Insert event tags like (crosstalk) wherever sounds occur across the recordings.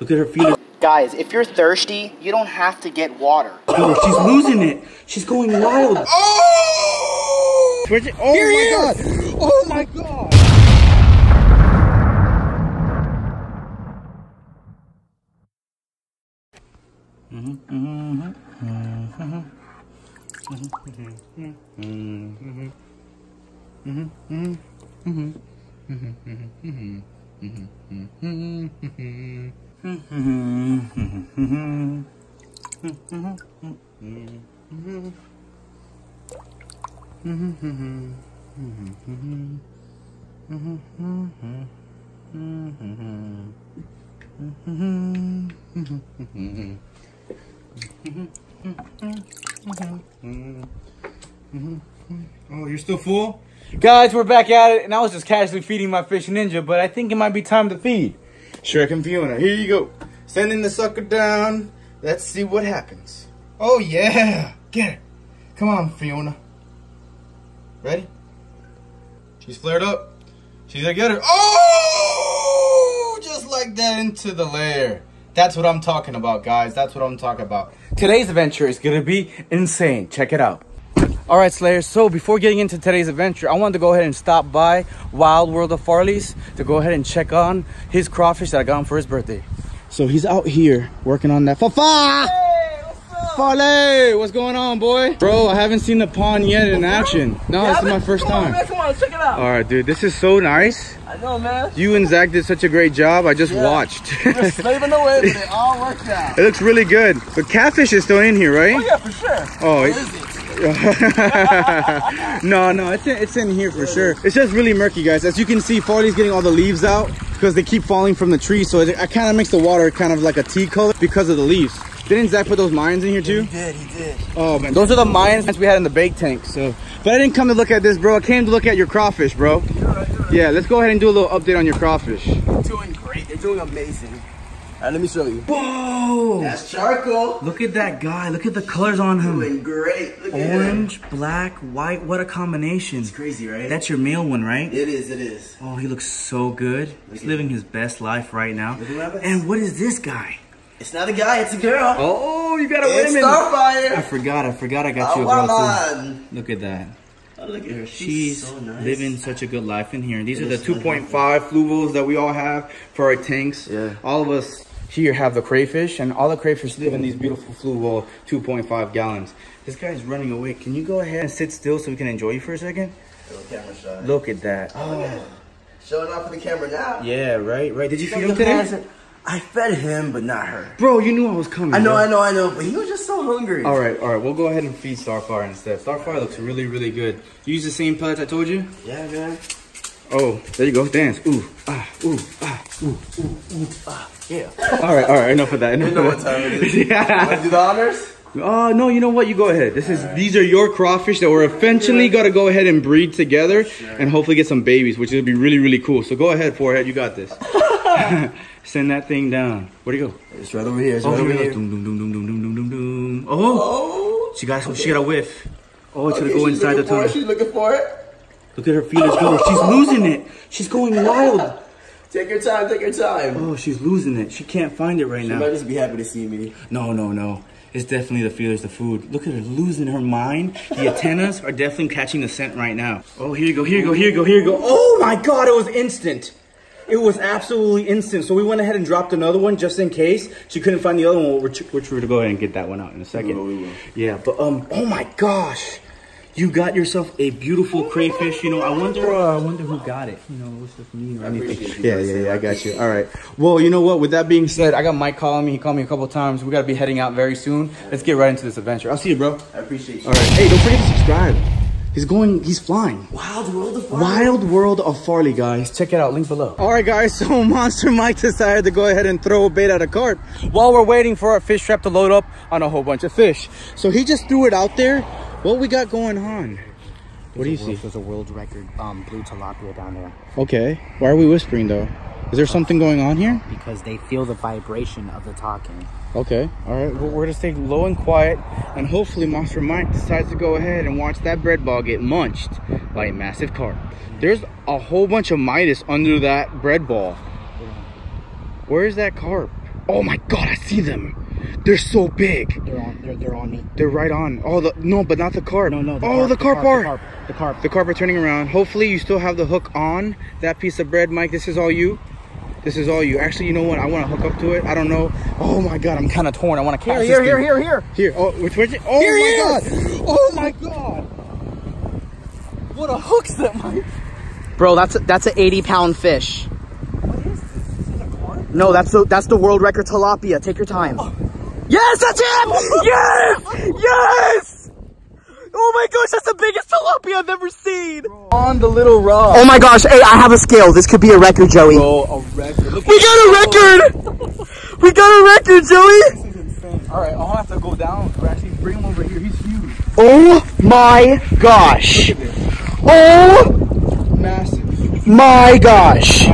Look at her feelers. Guys, if you're thirsty, you don't have to get water. Yo, she's losing it. She's going wild. Oh! Where'd you- oh Here he my is. Oh my god. (laughs) Oh, you're still full? Guys, we're back at it, and I was just casually feeding my fish ninja, but I think it might be time to feed. Shrek and Fiona, here you go. Sending the sucker down. Let's see what happens. Oh, yeah. Get it. Come on, Fiona. Ready? She's flared up. She's gonna get her. Oh! Just like that into the lair. That's what I'm talking about, guys. That's what I'm talking about. Today's adventure is gonna be insane. Check it out. All right, Slayer. So before getting into today's adventure, I wanted to go ahead and stop by Wild World of Farley's to go ahead and check on his crawfish that I got him for his birthday. So he's out here working on that. Fafa! Farley, what's going on, boy? Bro, I haven't seen the pond yet in action. No, this is my first Come on, time. man, come on, check it out. All right, dude, this is so nice. I know, man. You and Zach did such a great job. I just Yeah. watched. (laughs) We're it slaving away, but it all worked out. It looks really good. But catfish is still in here, right? Oh, yeah, for sure. Oh, Where it- is it? (laughs) no, no, it's in, it's in here for sure. It's just really murky, guys. As you can see, Farley's getting all the leaves out because they keep falling from the tree. So it, it kind of makes the water kind of like a tea color because of the leaves. Didn't Zach put those Midas in here too? He did, he did. Oh man, those are the Midas we had in the bake tank. So, but I didn't come to look at this, bro. I came to look at your crawfish, bro. Yeah, let's go ahead and do a little update on your crawfish. They're doing great. They're doing amazing. Right, let me show you. Whoa! That's charcoal. Look at that guy. Look at the colors on him. Doing great. Look. Orange, black, white. What a combination. It's crazy, right? That's your male one, right? it is, it is. Oh, he looks so good. He's at living his best life right now. Look. And what is this guy? It's not a guy, it's a girl. Oh, you got a it's women. I forgot. I forgot. I got Oh, you a girl too. Look at that. Oh, look at her. She's, She's so nice. living such a good life in here. These are the 2.5 fluvals that we all have for our tanks. Yeah. All of us here have the crayfish, and all the crayfish live in these beautiful fluval 2.5 gallons. This guy's running away. Can you go ahead and sit still so we can enjoy you for a second? Little camera shot. Look at that. Oh, Showing off for the camera now. yeah, right, right. Did you feed him today? I fed him, but not her. Bro, you knew I was coming. I know, bro. I know, I know, but he was just so hungry. All right, all right. We'll go ahead and feed Starfire instead. Starfire looks really, really good. You use the same pellets I told you? Yeah, man. Oh, there you go. Dance. Ooh, ah, ooh, ah, ooh. Yeah. all right, all right. Enough of that. Enough you know what time it is. (laughs) yeah. Want to do the honors? Uh, no, you know what? You go ahead. This is right. these are your crawfish that we're eventually yeah. gonna go ahead and breed together sure. and hopefully get some babies, which would be really really cool. So go ahead, forehead. You got this. (laughs) (laughs) Send that thing down. Where'd it go? It's right over here. It's oh, right over here. Doom, doom, doom, doom, doom, doom, doom, doom. Oh, oh. she got okay. she got a whiff. Oh, it's okay, gonna go inside the tunnel. She's looking for it. Look at her feelings go. She's losing it. She's going wild. Take your time. Take your time. Oh, she's losing it. She can't find it right She now. might just be happy to see me. No, no, no. It's definitely the feelers, the food. Look at her losing her mind. The (laughs) antennas are definitely catching the scent right now. Oh, here you go, here you go, here you go, here you go. Oh my God, it was instant. It was absolutely instant. So we went ahead and dropped another one just in case she couldn't find the other one, which, which we're gonna go ahead and get that one out in a second. We will, we will. Yeah, but um, oh my gosh. You got yourself a beautiful crayfish. You know, I wonder, uh, I wonder who got it. You know, it was just me or anything. Yeah, yeah, yeah. I got you. All right. Well, you know what? With that being said, I got Mike calling me. He called me a couple times. We gotta be heading out very soon. Let's get right into this adventure. I'll see you, bro. I appreciate you. All right. Hey, don't forget to subscribe. He's going. He's flying. Wild World of Fun. Wild World of Farley, guys. Check it out. Link below. All right, guys. So (laughs) Monster Mike decided to go ahead and throw a bait at a carp while we're waiting for our fish trap to load up on a whole bunch of fish. So he just threw it out there. What we got going on? What do you see? There's a world record um, blue tilapia down there Okay. Why are we whispering though? Is there something going on here? because they feel the vibration of the talking. Okay. All right. Well, we're gonna stay low and quiet, and hopefully Monster Mike decides to go ahead and watch that bread ball get munched by a massive carp. There's a whole bunch of Midas under that bread ball. Where is that carp? Oh my god, I see them. They're so big. They're on. They're, they're on me. They're right on. Oh, the no, but not the carp. No, no. oh, the carp, The part. carp. The carp. The carp are turning around. Hopefully, you still have the hook on that piece of bread, Mike. This is all you. This is all you. Actually, you know what? I want to hook up to it. I don't know. Oh my god, I'm kind of torn. I want to catch Here, this here, here, here, here. Here. Oh, which which? Oh Here my god. Oh my god. What a hook set, Mike. Bro, that's a, that's an 80 pound fish. What is this? Is it a carp? No, that's the that's the world record tilapia. Take your time. Oh, Yes, that's him. yes, yes. Oh my gosh, that's the biggest tilapia I've ever seen. On the little rod. Oh my gosh, hey, I have a scale. This could be a record, Joey. Bro, a record. Look We got a record. we got a record, Joey. This is insane. All right, I'll have to go down. Or actually, bring him over here. He's huge. Oh my gosh. Oh Massive. my gosh.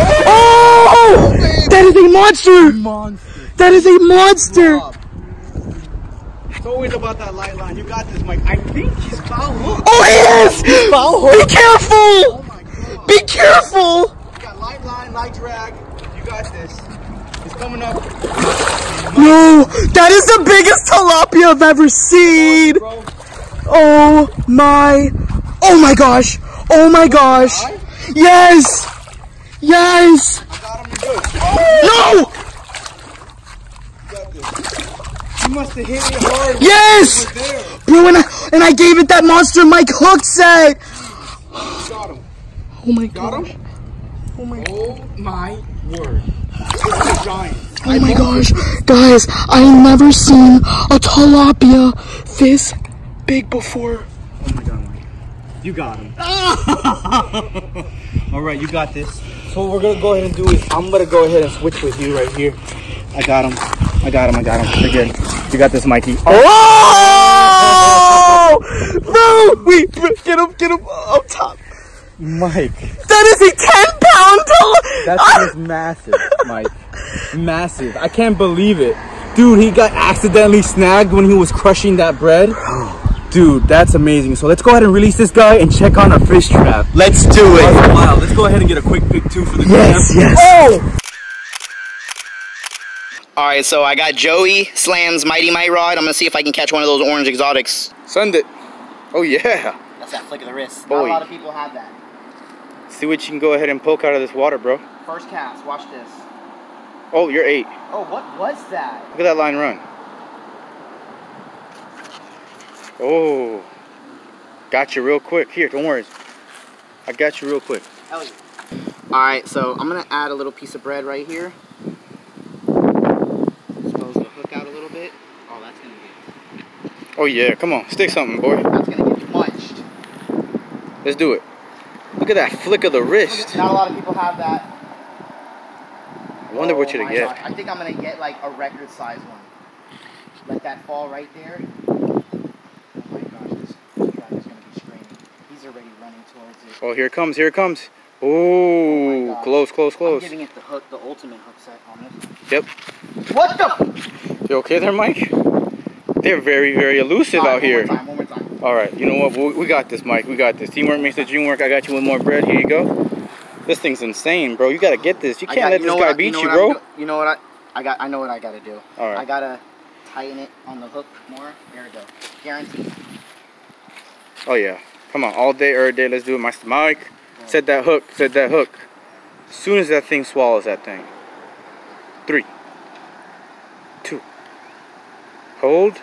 Oh, oh, oh! that is a monster. Monster. That is a monster. It's always about that light line. You got this, Mike. I think he's foul hook. Oh, he is. Be careful. Oh my god. Be careful. You got light line, light drag. You got this. He's coming up, No, that is the biggest tilapia I've ever seen. Oh my, oh my gosh, oh my gosh. Yes, yes. I got him. You're good. No, You got this. You must have hit it hard. yes. Bro, and I, and I gave it that monster Mike Hook set. Got him. Oh my Got god. him? Oh my. God. Oh my word. This is a giant. Oh my gosh. Guys, I have never seen a tilapia this big before. Oh my god, Mike. You got him. (laughs) All right, you got this. So what we're gonna go ahead and do is I'm gonna go ahead and switch with you right here. I got him. I got him. I got him. Good. You got this, Mikey. Oh! Bro, wait, bro, get him, get him up top. Mike. That is a 10 pound tilapia. That thing is (laughs) massive, Mike. Massive. I can't believe it. Dude, he got accidentally snagged when he was crushing that bread. (gasps) Dude, that's amazing. So let's go ahead and release this guy and check on our fish trap. Let's do it. Wow, let's go ahead and get a quick pick too for the Yes, gram. yes. Oh! All right, so I got Joey Slay Em's Mighty Mite Rod. I'm gonna see if I can catch one of those orange exotics. Send it. Oh yeah. That's that flick of the wrist. Not a lot of people have that. See what you can go ahead and poke out of this water, bro. First cast, watch this. Oh, you're eight. Oh, what was that? Look at that line run. Oh. Got you real quick. Here, don't worry. I got you real quick. All right, so I'm gonna add a little piece of bread right here. Expose the hook out a little bit. Oh, that's gonna get Oh yeah, come on. Stick something, boy. that's gonna get munched. Let's do it. Look at that flick of the wrist. Not a lot of people have that. I wonder what Oh you to get. gosh, I think I'm gonna get like a record size one. Let that fall right there. Oh my gosh, this is gonna be straining. He's already running towards it. Oh, here it comes. Here it comes. Oh, gosh. close, close, I'm close. giving it the hook, the ultimate hook set on this. Yep. What the? You okay there, Mike? They're very, very elusive right, out here. One more time, one more time. All right, you know what? We, we got this, Mike. We got this. Teamwork makes the dream work. I got you one more bread. Here you go. This thing's insane, bro. You gotta get this. You can't got- let you this guy I- beat know you, bro. You know what I, I got? I know what I gotta do. All right. I gotta tighten it on the hook more. There we go. Guaranteed. Oh yeah. Come on, all day, every day. Let's do it, Monster Mike. Set that hook. Set that hook. As soon as that thing swallows that thing. Three. Two. Hold.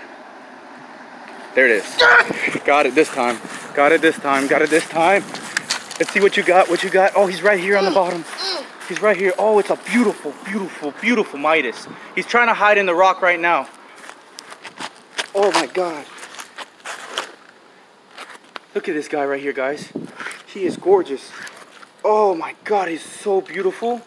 There it is. Got it this time. Got it this time. Got it this time. Let's see what you got. What you got. Oh, he's right here on the bottom. He's right here. Oh, it's a beautiful, beautiful, beautiful Midas. He's trying to hide in the rock right now. Oh my God. Look at this guy right here, guys. He is gorgeous. Oh my God, he's so beautiful.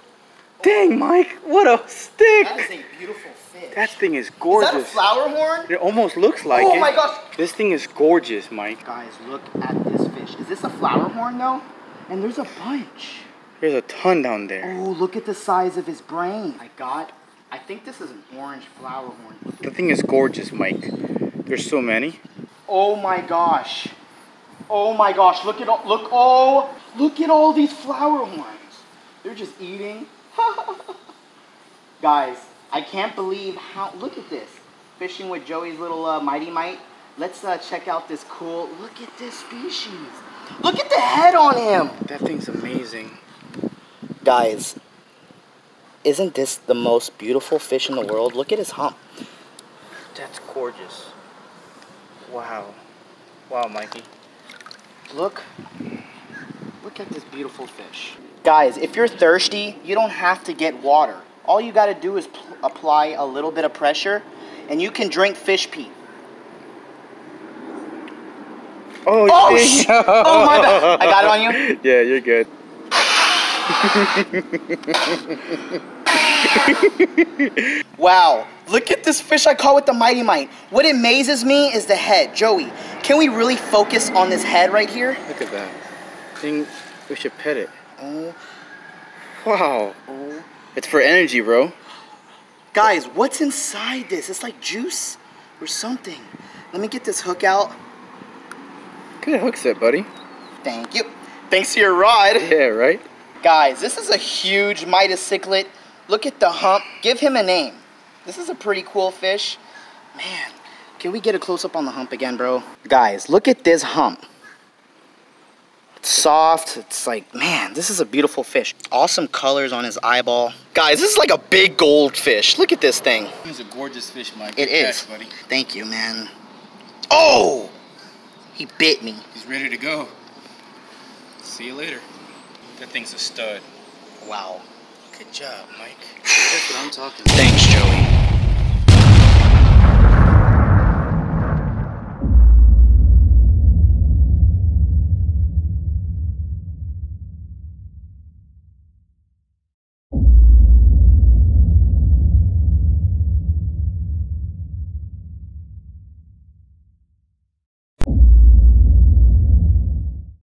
Dang, Mike, what a stick. That is a beautiful That thing is gorgeous. Is that a flower horn? It almost looks like oh it. Oh my gosh. This thing is gorgeous, Mike. Guys, look at this fish. Is this a flower horn though? And there's a bunch. There's a ton down there. Oh, look at the size of his brain. I got, I think this is an orange flower horn. The thing is gorgeous, Mike. There's so many. Oh my gosh. Oh my gosh, look at all, look, oh, look at all these flower horns. They're just eating. (laughs) Guys, I can't believe how. Look at this. Fishing with Joey's little uh, Mighty Mite. Let's uh, check out this cool. Look at this species. Look at the head on him. That thing's amazing. Guys, isn't this the most beautiful fish in the world? Look at his hump. That's gorgeous. Wow. Wow, Mikey. Look. Look at this beautiful fish. Guys, if you're thirsty, you don't have to get water. All you got to do is apply a little bit of pressure, and you can drink fish pee. Oh, Oh, sh- oh my bad. I got it on you. (laughs) Yeah, you're good. (laughs) Wow, look at this fish I caught with the Mighty Mite. What amazes me is the head. Joey, can we really focus on this head right here? Look at that. Thing, we should pet it. Oh, Wow. It's for energy, bro. Guys, what's inside this? It's like juice or something. Let me get this hook out. Good hook set, buddy. Thank you. Thanks to your rod. Yeah, right? Guys, this is a huge Midas cichlid. Look at the hump. Give him a name. This is a pretty cool fish. Man, can we get a close up on the hump again, bro? Guys, look at this hump. It's soft. It's like, man, this is a beautiful fish. Awesome colors on his eyeball. Guys, this is like a big goldfish. Look at this thing. He's a gorgeous fish, Mike. It is. Thank you, man. Oh! He bit me. He's ready to go. See you later. That thing's a stud. Wow. Good job, Mike. That's (sighs) what I'm talking Thanks, Joey.